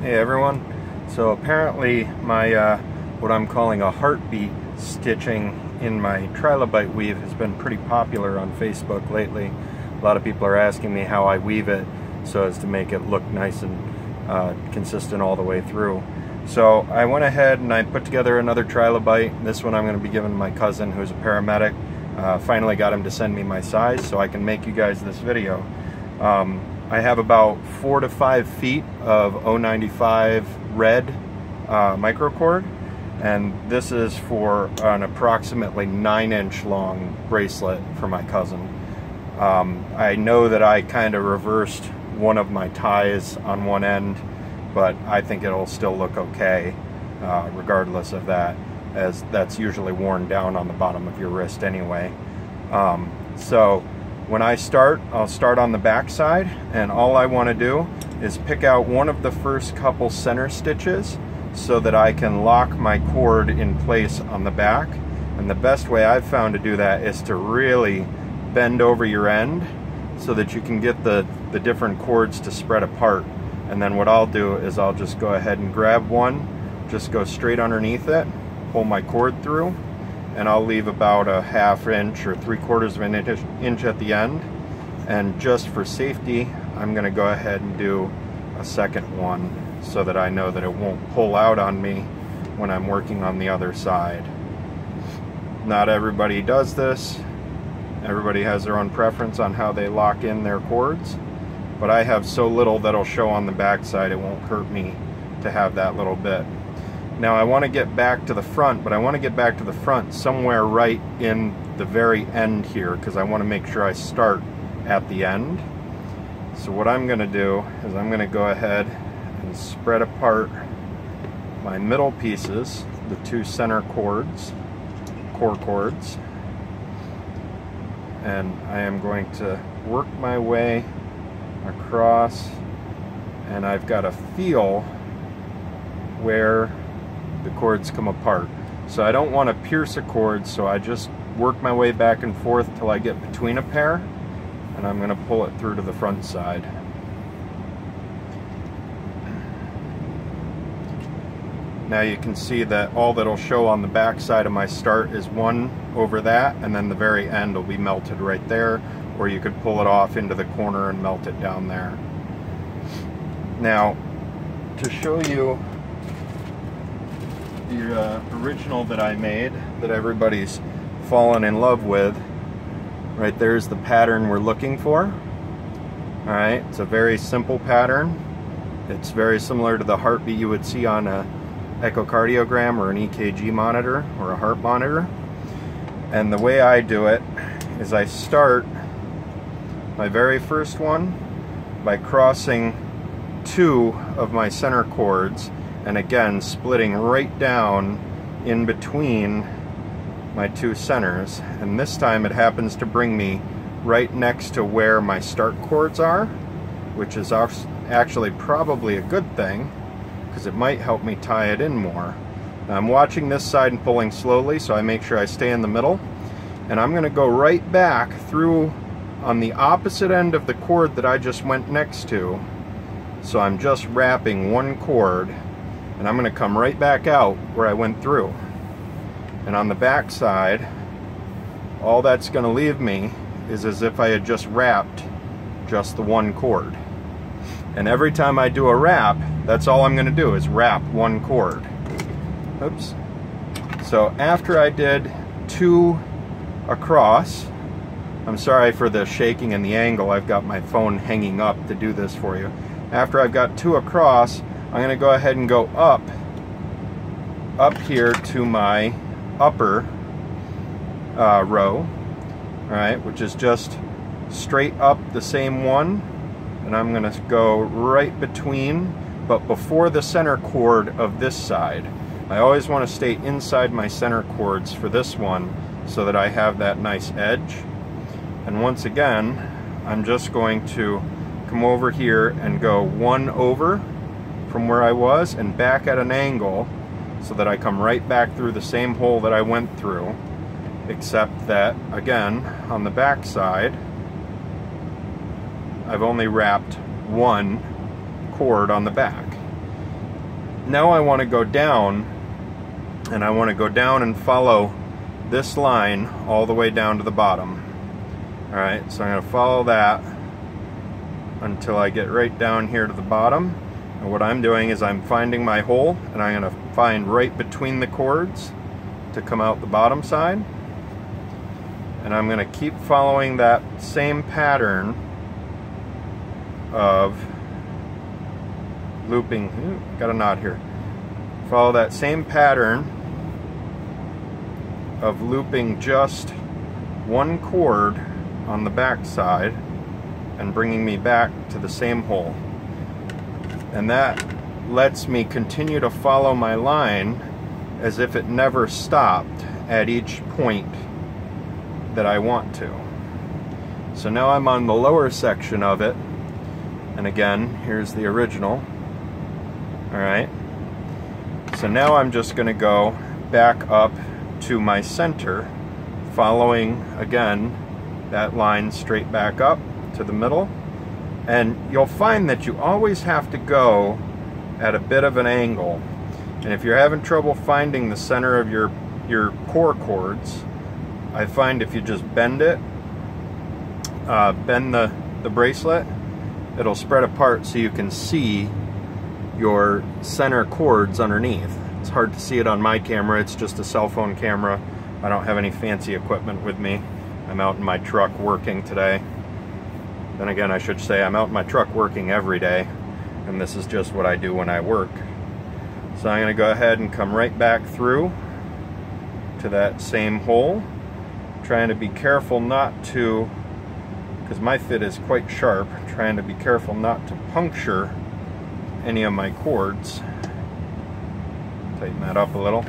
Hey everyone. So apparently my uh, what I'm calling a heartbeat stitching in my trilobite weave has been pretty popular on Facebook lately. A lot of people are asking me how I weave it so as to make it look nice and uh, consistent all the way through. So I went ahead and I put together another trilobite. This one I'm going to be giving my cousin who's a paramedic. Uh, finally got him to send me my size so I can make you guys this video. Um, I have about four to five feet of 095 red uh, microcord and this is for an approximately nine inch long bracelet for my cousin. Um, I know that I kind of reversed one of my ties on one end but I think it'll still look okay uh, regardless of that as that's usually worn down on the bottom of your wrist anyway. Um, so when I start, I'll start on the back side and all I want to do is pick out one of the first couple center stitches so that I can lock my cord in place on the back. And the best way I've found to do that is to really bend over your end so that you can get the, the different cords to spread apart. And then what I'll do is I'll just go ahead and grab one, just go straight underneath it, pull my cord through, and I'll leave about a half inch or three quarters of an inch inch at the end. And just for safety I'm gonna go ahead and do a second one so that I know that it won't pull out on me when I'm working on the other side. Not everybody does this. Everybody has their own preference on how they lock in their cords but I have so little that'll show on the back side it won't hurt me to have that little bit now I want to get back to the front, but I want to get back to the front somewhere right in the very end here because I want to make sure I start at the end. So what I'm going to do is I'm going to go ahead and spread apart my middle pieces, the two center cords, core cords, and I am going to work my way across and I've got a feel where the cords come apart. So I don't want to pierce a cord, so I just work my way back and forth till I get between a pair, and I'm going to pull it through to the front side. Now you can see that all that'll show on the back side of my start is one over that, and then the very end will be melted right there, or you could pull it off into the corner and melt it down there. Now, to show you the uh, original that I made that everybody's fallen in love with. Right there's the pattern we're looking for. Alright, it's a very simple pattern. It's very similar to the heartbeat you would see on a echocardiogram or an EKG monitor or a heart monitor. And the way I do it is I start my very first one by crossing two of my center cords and again splitting right down in between my two centers. And this time it happens to bring me right next to where my start cords are which is actually probably a good thing because it might help me tie it in more. I'm watching this side and pulling slowly so I make sure I stay in the middle. And I'm going to go right back through on the opposite end of the cord that I just went next to. So I'm just wrapping one cord and I'm going to come right back out where I went through. And on the back side all that's going to leave me is as if I had just wrapped just the one cord. And every time I do a wrap that's all I'm going to do is wrap one cord. Oops. So after I did two across I'm sorry for the shaking and the angle I've got my phone hanging up to do this for you. After I've got two across I'm going to go ahead and go up, up here to my upper uh, row, right, which is just straight up the same one. And I'm going to go right between, but before the center cord of this side. I always want to stay inside my center cords for this one so that I have that nice edge. And once again, I'm just going to come over here and go one over from where I was and back at an angle so that I come right back through the same hole that I went through except that again on the back side I've only wrapped one cord on the back now I want to go down and I want to go down and follow this line all the way down to the bottom. Alright, so I'm going to follow that until I get right down here to the bottom. And what I'm doing is I'm finding my hole and I'm going to find right between the cords to come out the bottom side. And I'm going to keep following that same pattern of looping. Ooh, got a knot here. Follow that same pattern of looping just one cord on the back side and bringing me back to the same hole. And that lets me continue to follow my line as if it never stopped at each point that I want to. So now I'm on the lower section of it. And again, here's the original. All right. So now I'm just going to go back up to my center, following again that line straight back up to the middle. And you'll find that you always have to go at a bit of an angle. And if you're having trouble finding the center of your, your core cords, I find if you just bend it, uh, bend the, the bracelet, it'll spread apart so you can see your center cords underneath. It's hard to see it on my camera, it's just a cell phone camera. I don't have any fancy equipment with me. I'm out in my truck working today. Then again, I should say I'm out in my truck working every day, and this is just what I do when I work. So I'm going to go ahead and come right back through to that same hole, trying to be careful not to, because my fid is quite sharp, trying to be careful not to puncture any of my cords. Tighten that up a little.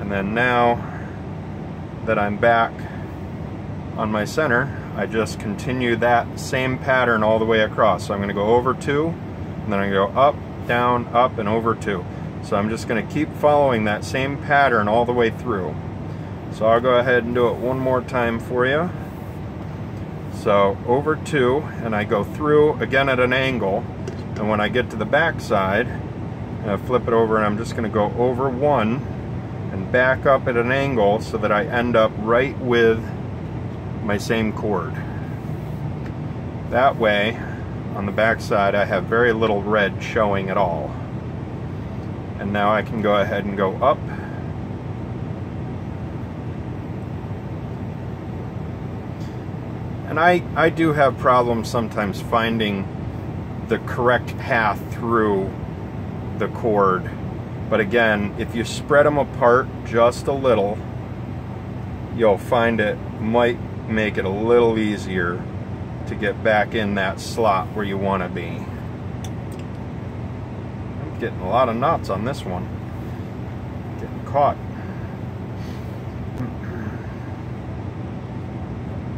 And then now that I'm back on my center, I just continue that same pattern all the way across. So I'm going to go over two, and then I go up, down, up, and over two. So I'm just going to keep following that same pattern all the way through. So I'll go ahead and do it one more time for you. So over two, and I go through again at an angle. And when I get to the back side, I flip it over and I'm just going to go over one and back up at an angle so that I end up right with my same cord. That way, on the back side, I have very little red showing at all. And now I can go ahead and go up And I, I do have problems sometimes finding the correct path through the cord. But again, if you spread them apart just a little, you'll find it might make it a little easier to get back in that slot where you want to be. I'm getting a lot of knots on this one. Getting caught.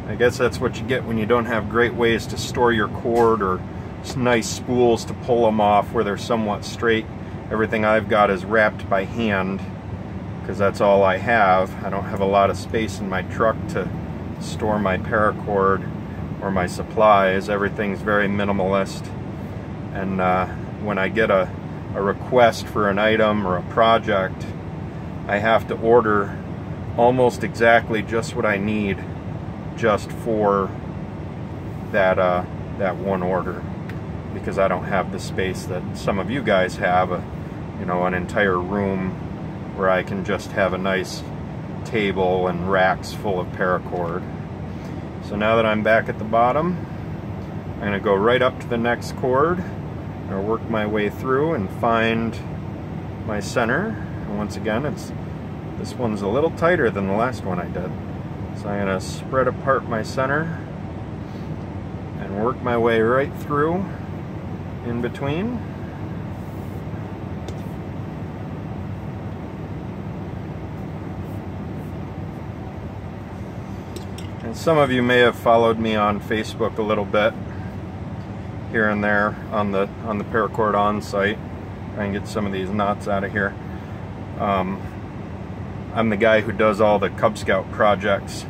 I guess that's what you get when you don't have great ways to store your cord or nice spools to pull them off where they're somewhat straight. Everything I've got is wrapped by hand because that's all I have. I don't have a lot of space in my truck to store my paracord or my supplies. Everything's very minimalist. And uh, when I get a, a request for an item or a project, I have to order almost exactly just what I need just for that uh, that one order because I don't have the space that some of you guys have, a, you know, an entire room where I can just have a nice table and racks full of paracord. So now that I'm back at the bottom, I'm going to go right up to the next cord. I'll work my way through and find my center. And once again, it's this one's a little tighter than the last one I did. So I'm going to spread apart my center and work my way right through in between. And some of you may have followed me on Facebook a little bit here and there on the on the paracord on site. Try and get some of these knots out of here. Um, I'm the guy who does all the Cub Scout projects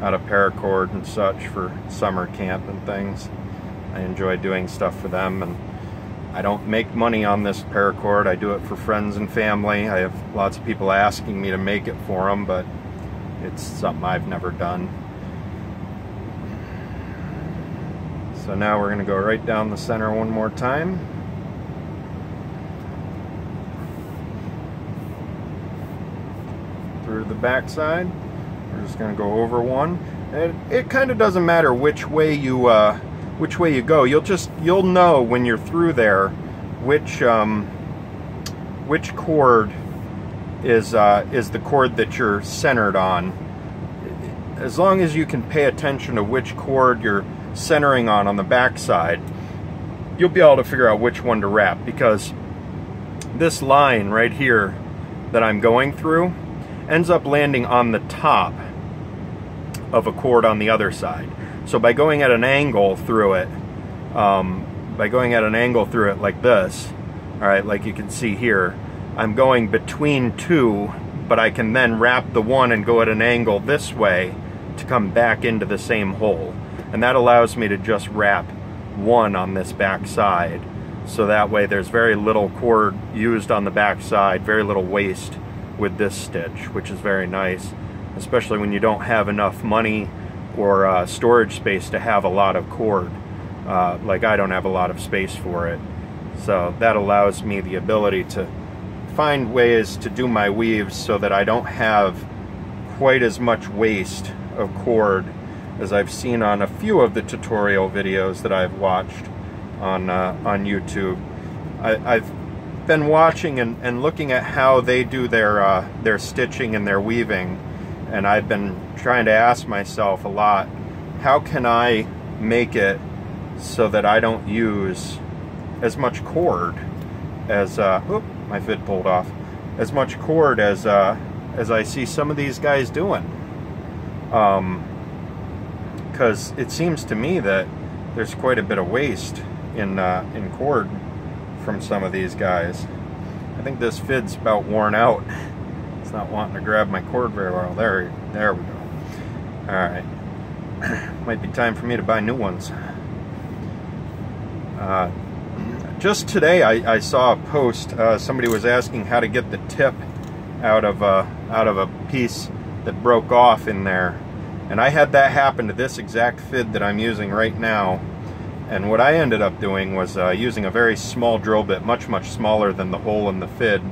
out of paracord and such for summer camp and things. I enjoy doing stuff for them and I don't make money on this paracord. I do it for friends and family. I have lots of people asking me to make it for them, but it's something I've never done. So now we're going to go right down the center one more time. Through the back side. We're just going to go over one. And it kind of doesn't matter which way you uh, which way you go. You'll just you'll know when you're through there which um, which cord is uh, is the cord that you're centered on. As long as you can pay attention to which cord you're centering on on the back side, you'll be able to figure out which one to wrap because this line right here that I'm going through ends up landing on the top of a cord on the other side. So by going at an angle through it, um, by going at an angle through it like this, all right, like you can see here, I'm going between two, but I can then wrap the one and go at an angle this way to come back into the same hole. And that allows me to just wrap one on this back side. So that way there's very little cord used on the back side, very little waste with this stitch, which is very nice, especially when you don't have enough money or uh, storage space to have a lot of cord. Uh, like I don't have a lot of space for it. So that allows me the ability to find ways to do my weaves so that I don't have quite as much waste of cord as I've seen on a few of the tutorial videos that I've watched on uh, on YouTube. I, have been watching and, and, looking at how they do their uh, their stitching and their weaving, and I've been trying to ask myself a lot, how can I make it so that I don't use as much cord as uh, my fid pulled off, as much cord as uh, as I see some of these guys doing. Um, because it seems to me that there's quite a bit of waste in uh, in cord from some of these guys. I think this fid's about worn out. It's not wanting to grab my cord very well. There, there we go. All right, might be time for me to buy new ones. Uh, just today, I, I, saw a post. Uh, somebody was asking how to get the tip out of uh, out of a piece that broke off in there and I had that happen to this exact fid that I'm using right now. And what I ended up doing was uh, using a very small drill bit, much, much smaller than the hole in the fid.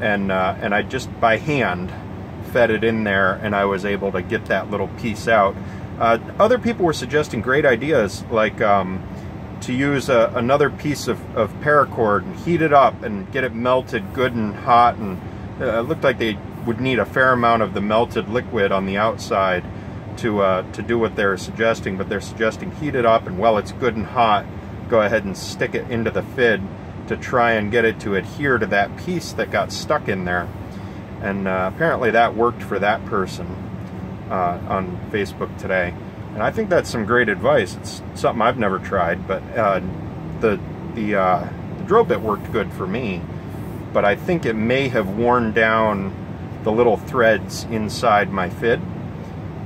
And, uh, and I just by hand fed it in there and I was able to get that little piece out. Uh, other people were suggesting great ideas like um, to use a, another piece of, of paracord and heat it up and get it melted good and hot and uh, it looked like they would need a fair amount of the melted liquid on the outside to uh, to do what they're suggesting, but they're suggesting heat it up, and while it's good and hot, go ahead and stick it into the fid to try and get it to adhere to that piece that got stuck in there. And uh, apparently that worked for that person uh, on Facebook today. And I think that's some great advice. It's something I've never tried, but uh, the the, uh, the drill bit worked good for me. But I think it may have worn down the little threads inside my fid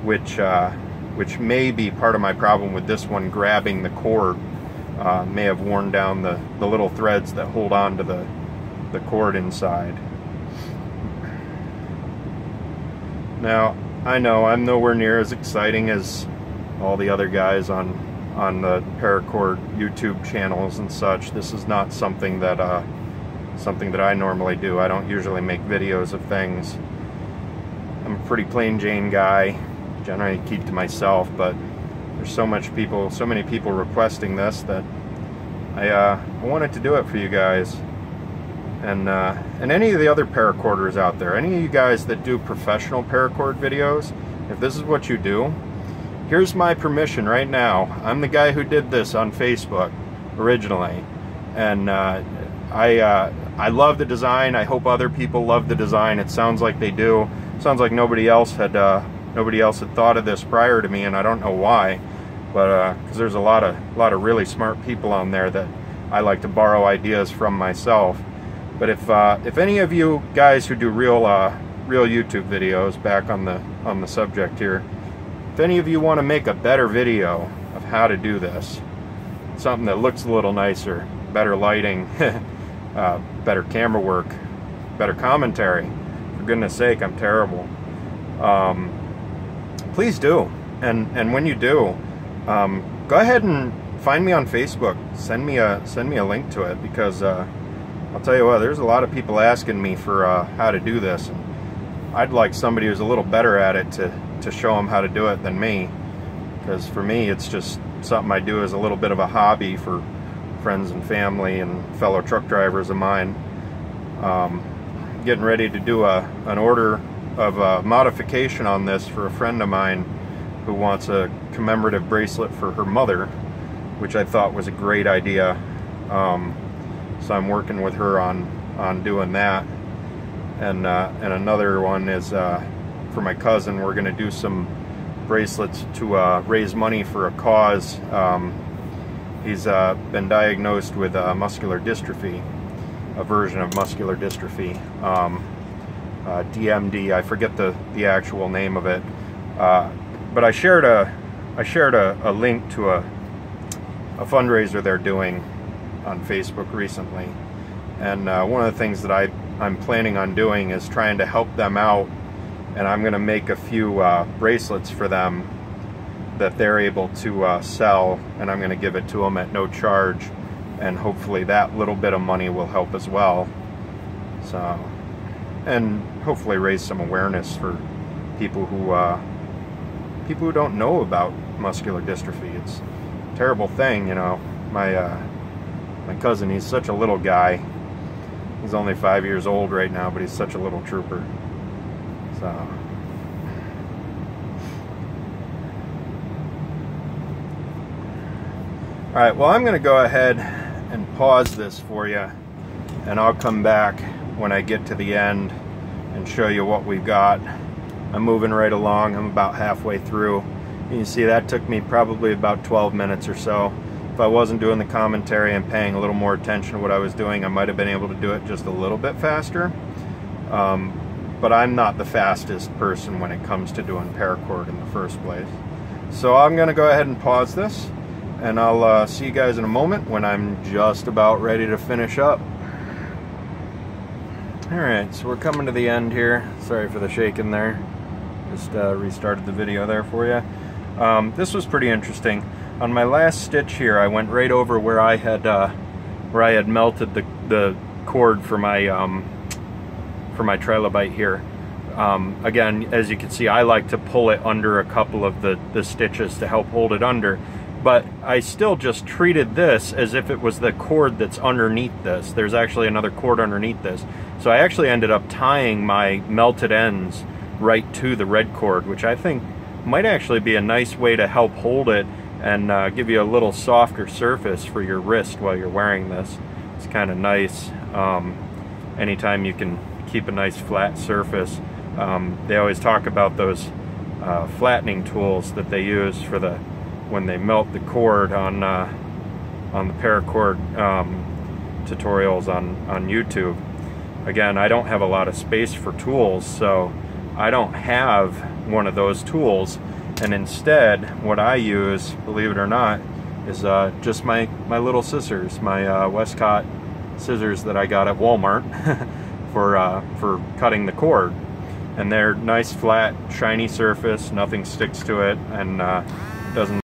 which uh, which may be part of my problem with this one grabbing the cord. Uh, may have worn down the, the little threads that hold on to the, the cord inside. Now, I know I'm nowhere near as exciting as all the other guys on on the paracord YouTube channels and such. This is not something that uh, something that I normally do. I don't usually make videos of things. I'm a pretty plain Jane guy generally keep to myself, but there's so much people, so many people requesting this that I, uh, I wanted to do it for you guys. And, uh, and any of the other paracorders out there, any of you guys that do professional paracord videos, if this is what you do, here's my permission right now. I'm the guy who did this on Facebook originally. And uh, I, uh, I love the design. I hope other people love the design. It sounds like they do. sounds like nobody else had uh, nobody else had thought of this prior to me, and I don't know why, but because uh, there's a lot of a lot of really smart people on there that I like to borrow ideas from myself. But if uh, if any of you guys who do real uh, real YouTube videos, back on the on the subject here, if any of you want to make a better video of how to do this, something that looks a little nicer, better lighting, uh, better camera work, better commentary. For goodness sake, I'm terrible. Um, please do. And and when you do, um, go ahead and find me on Facebook. Send me a send me a link to it because uh, I'll tell you what, there's a lot of people asking me for uh, how to do this. And I'd like somebody who's a little better at it to, to show them how to do it than me. Because for me, it's just something I do as a little bit of a hobby for friends and family and fellow truck drivers of mine. Um, getting ready to do a, an order of a modification on this for a friend of mine who wants a commemorative bracelet for her mother, which I thought was a great idea. Um, so I'm working with her on on doing that. And uh, and another one is uh, for my cousin we're gonna do some bracelets to uh, raise money for a cause. Um, he's uh, been diagnosed with uh, muscular dystrophy a version of muscular dystrophy. Um, DMD uh, I forget the the actual name of it but I shared a I shared a, a link to a a fundraiser they're doing on Facebook recently. And uh, one of the things that I, I'm planning on doing is trying to help them out. And I'm going to make a few uh, bracelets for them that they're able to uh, sell. And I'm going to give it to them at no charge. And hopefully that little bit of money will help as well. So, and hopefully raise some awareness for people who uh, people who don't know about muscular dystrophy. It's a terrible thing, you know. My uh, my cousin, he's such a little guy. He's only five years old right now, but he's such a little trooper. So. Alright, well I'm going to go ahead and pause this for you and I'll come back when I get to the end and show you what we've got. I'm moving right along, I'm about halfway through. You can see that took me probably about 12 minutes or so if I wasn't doing the commentary and paying a little more attention to what I was doing, I might have been able to do it just a little bit faster. Um, but I'm not the fastest person when it comes to doing paracord in the first place. So I'm going to go ahead and pause this, and I'll uh, see you guys in a moment when I'm just about ready to finish up. Alright, so we're coming to the end here. Sorry for the shaking there. Just uh, restarted the video there for you. Um, this was pretty interesting on my last stitch here, I went right over where I had uh, where I had melted the the cord for my um, for my trilobite here. Um, again, as you can see, I like to pull it under a couple of the, the stitches to help hold it under. But I still just treated this as if it was the cord that's underneath this. There's actually another cord underneath this. So I actually ended up tying my melted ends right to the red cord, which I think might actually be a nice way to help hold it and uh, give you a little softer surface for your wrist while you're wearing this. It's kind of nice. Um, anytime you can keep a nice flat surface. Um, they always talk about those uh, flattening tools that they use for the when they melt the cord on uh, on the paracord um, tutorials on on YouTube. Again, I don't have a lot of space for tools, so I don't have one of those tools and instead what I use believe it or not is uh, just my my little scissors my uh, Westcott scissors that I got at Walmart for uh, for cutting the cord and they're nice flat shiny surface nothing sticks to it and uh, doesn't